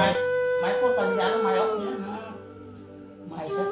mày mày có cần giá mày không nhá mày sẽ